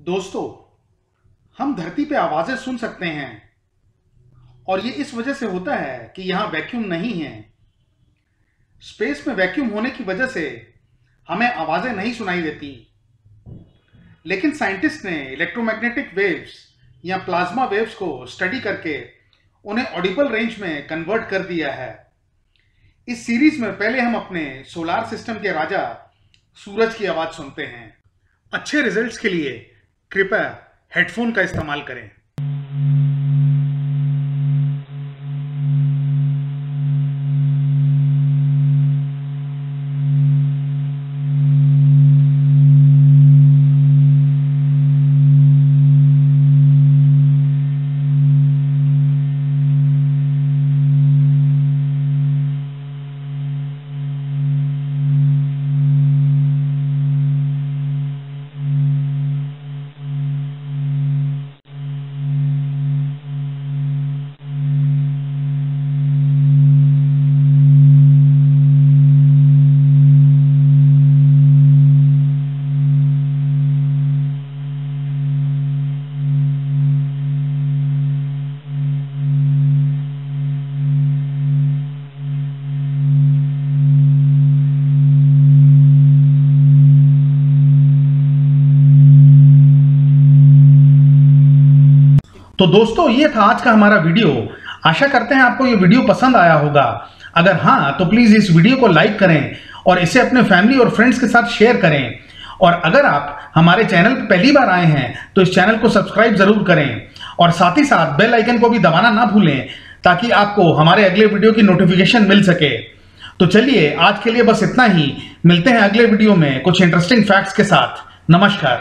दोस्तों, हम धरती पे आवाज़ें सुन सकते हैं। और ये इस वजह से होता है कि यहाँ वैक्यूम नहीं है। स्पेस में वैक्यूम होने की वजह से हमें आवाज़ें नहीं सुनाई देती। लेकिन साइंटिस्ट ने इलेक्ट्रोमैग्नेटिक वेव्स या प्लाज्मा वेव्स को स्टडी करके उन्हें ऑडिबल रेंज में कन्वर्ट कर दिया है। इस सीरीज़ में पहले हम अपने सोलार सिस्टम के राजा सूरज की आवाज़ सुनते हैं। अच्छे रिजल्ट्स के लिए कृपया हेडफोन का इस्तेमाल करें। तो दोस्तों, ये था आज का हमारा वीडियो। आशा करते हैं आपको ये वीडियो पसंद आया होगा। अगर हाँ तो प्लीज़ इस वीडियो को लाइक करें और इसे अपने फैमिली और फ्रेंड्स के साथ शेयर करें। और अगर आप हमारे चैनल पर पहली बार आए हैं तो इस चैनल को सब्सक्राइब ज़रूर करें। और साथ ही साथ बेल आइकन को भी दबाना ना भूलें, ताकि आपको हमारे अगले वीडियो की नोटिफिकेशन मिल सके। तो चलिए, आज के लिए बस इतना ही। मिलते हैं अगले वीडियो में कुछ इंटरेस्टिंग फैक्ट्स के साथ। नमस्कार।